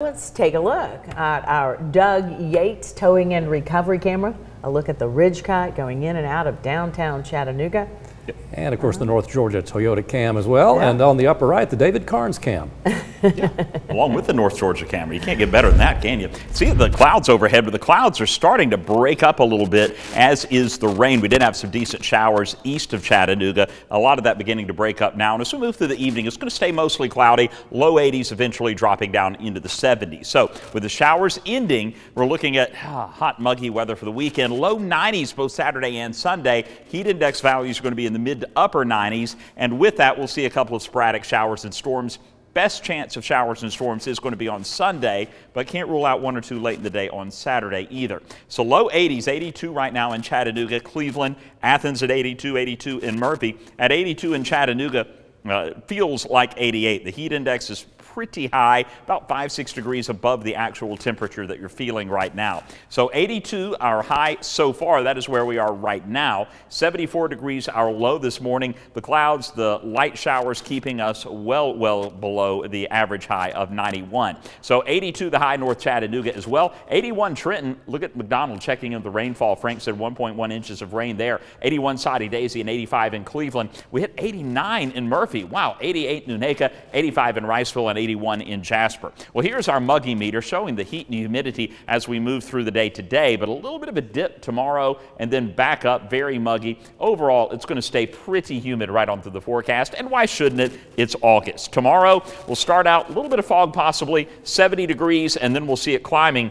Let's take a look at our Doug Yates towing and recovery camera. A look at the Ridge Kite going in and out of downtown Chattanooga. And of course, the North Georgia Toyota cam as well. Yeah. And on the upper right, the David Karnes cam. along with the North Georgia camera. You can't get better than that, can you? See the clouds overhead, but the clouds are starting to break up a little bit, as is the rain. We did have some decent showers east of Chattanooga. A lot of that beginning to break up now. And as we move through the evening, it's going to stay mostly cloudy, low 80s, eventually dropping down into the 70s. So with the showers ending, we're looking at ah, hot, muggy weather for the weekend. Low 90s both Saturday and Sunday. Heat index values are going to be in the mid to upper 90s. And with that, we'll see a couple of sporadic showers and storms best chance of showers and storms is going to be on Sunday, but can't rule out one or two late in the day on Saturday either. So low 80s, 82 right now in Chattanooga, Cleveland, Athens at 82, 82 in Murphy. At 82 in Chattanooga, uh, feels like 88. The heat index is pretty high, about 5, 6 degrees above the actual temperature that you're feeling right now. So 82, our high so far, that is where we are right now. 74 degrees, our low this morning. The clouds, the light showers keeping us well, well below the average high of 91. So 82, the high North Chattanooga as well. 81 Trenton, look at McDonald checking in the rainfall. Frank said 1.1 inches of rain there. 81 Soddy Daisy and 85 in Cleveland. We hit 89 in Murphy. Wow, 88 in Unaka, 85 in Riceville, and 81 in Jasper. Well, here's our muggy meter showing the heat and humidity as we move through the day today, but a little bit of a dip tomorrow and then back up, very muggy. Overall, it's going to stay pretty humid right on through the forecast, and why shouldn't it? It's August. Tomorrow, we'll start out a little bit of fog possibly, 70 degrees, and then we'll see it climbing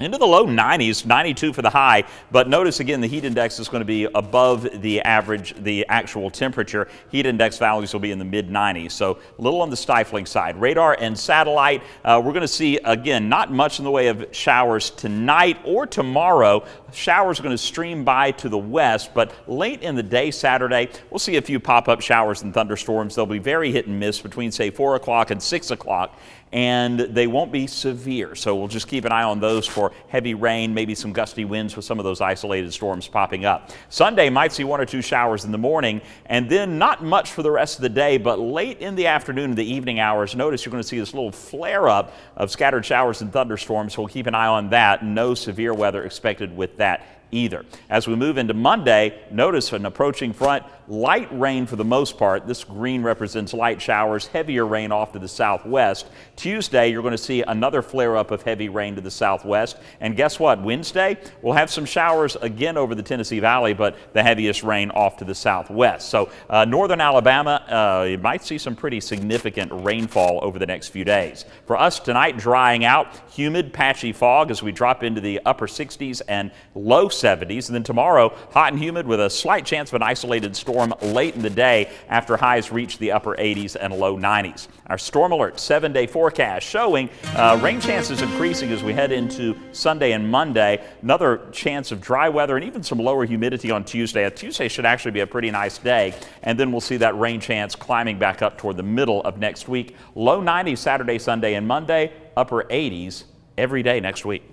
into the low 90s, 92 for the high, but notice again the heat index is going to be above the average, the actual temperature. Heat index values will be in the mid 90s, so a little on the stifling side. Radar and satellite, uh, we're going to see again not much in the way of showers tonight or tomorrow. Showers are going to stream by to the west, but late in the day Saturday, we'll see a few pop up showers and thunderstorms. They'll be very hit and miss between, say, 4 o'clock and 6 o'clock and they won't be severe. So we'll just keep an eye on those for heavy rain, maybe some gusty winds with some of those isolated storms popping up. Sunday might see one or two showers in the morning, and then not much for the rest of the day, but late in the afternoon and the evening hours, notice you're going to see this little flare up of scattered showers and thunderstorms. So we'll keep an eye on that. No severe weather expected with that either. As we move into Monday, notice an approaching front, light rain for the most part. This green represents light showers, heavier rain off to the southwest. Tuesday, you're going to see another flare up of heavy rain to the southwest. And guess what? Wednesday, we'll have some showers again over the Tennessee Valley, but the heaviest rain off to the southwest. So, uh, northern Alabama, uh, you might see some pretty significant rainfall over the next few days. For us tonight, drying out, humid, patchy fog as we drop into the upper 60s and low 70s. And then tomorrow, hot and humid with a slight chance of an isolated storm late in the day after highs reach the upper 80s and low 90s. Our storm alert seven day forecast showing uh, rain chances increasing as we head into Sunday and Monday. Another chance of dry weather and even some lower humidity on Tuesday. A Tuesday should actually be a pretty nice day. And then we'll see that rain chance climbing back up toward the middle of next week. Low 90s Saturday, Sunday, and Monday, upper 80s every day next week.